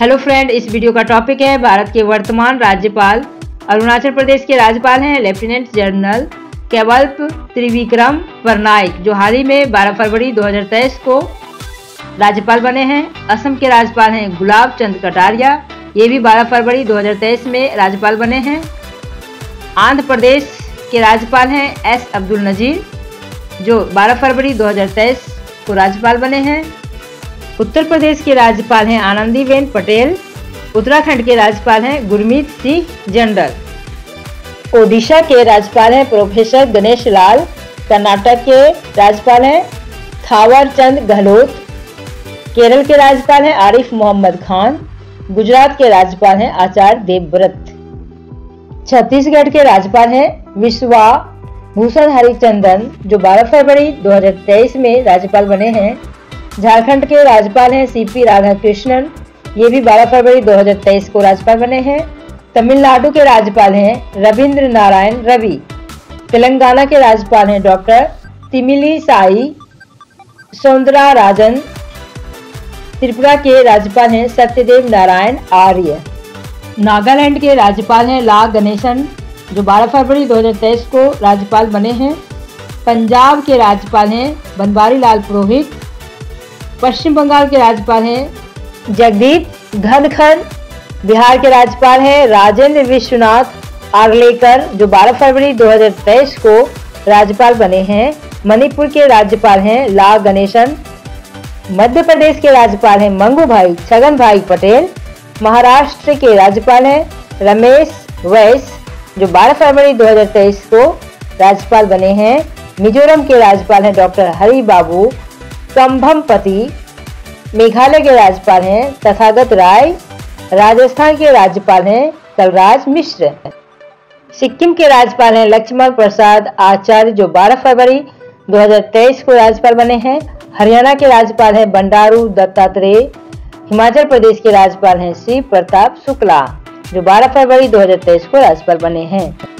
Hello friend इस video का topic है भारत के वर्तमान राज्यपाल। अरुणाचल प्रदेश के राज्यपाल हैं लेफ्टिनेंट जनरल केवल्प त्रिविक्रम परनाइक जो हाल ही में 12 फरवरी 2023 को राज्यपाल बने हैं। असम के राज्यपाल हैं गुलाब चंद कटारिया, ये भी 12 फरवरी 2023 में राज्यपाल बने हैं। आंध्र प्रदेश के राज्यपाल हैं एस अब्दुल नजीर, जो 12 फरवरी 2023 को राज्यपाल बने हैं। उत्तर प्रदेश के राज्यपाल हैं आनंदीबेन पटेल, उत्तराखंड के राज्यपाल हैं गुरमीत सिंह जनरल ओडिशा के राज्यपाल हैं प्रोफेसर गणेश लाल, कर्नाटक के राज्यपाल हैं थावर चंद गहलोत, केरल के राज्यपाल हैं आरिफ मोहम्मद खान, गुजरात के राज्यपाल हैं आचार्य देवव्रत। छत्तीसगढ़ के राज्यपाल हैं विश्वा भूषण हरिचंदन, जो 12 फरवरी 2023 में राज्यपाल बने हैं। झारखंड के राज्यपाल हैं सीपी राधाकृष्णन। ये भी 12 फरवरी 2023 को राज्यपाल बने हैं। तमिलनाडु के राज्यपाल हैं रविंद्र नारायण रवि। तेलंगाना के राज्यपाल हैं doctor Tamilisai Soundararajan Tripura के राज्यपाल हैं सत्यदेव नारायण आर्य। नागालैंड के राज्यपाल हैं ला गणेशन, जो 12 फरवरी 2023 को राज्यपाल बने हैं। पंजाब के राज्यपाल हैं बनवारी लाल पुरोहित पश्चिम बंगाल के राज्यपाल हैं। जगदीप धनखड़, बिहार के राज्यपाल हैं राजेंद्र विश्वनाथ आर्लेकर, जो 12 फरवरी 2023 को राज्यपाल बने हैं। मणिपुर के राज्यपाल हैं ला गणेशन। मध्य प्रदेश के राज्यपाल हैं मंगू भाई छगन भाई पटेल। महाराष्ट्र के राज्यपाल हैं रमेश वैस, जो 12 फरवरी 2023 को राज्यपाल बने हैं। मिजोरम के राज्यपाल हैं डॉक्टर हरी बाबू संभमपति मेघालय के राज्यपाल हैं, तथागत राय राजस्थान के राज्यपाल हैं, कलराज मिश्र सिक्किम के राज्यपाल हैं लक्ष्मण प्रसाद आचार्य, जो 12 फरवरी 2023 को राज्यपाल बने हैं। हरियाणा के राज्यपाल हैं बंडारू दत्तात्रेय। हिमाचल प्रदेश के राज्यपाल हैं शिव प्रताप शुक्ला, जो 12 फरवरी 2023 को राज्यपाल बने हैं।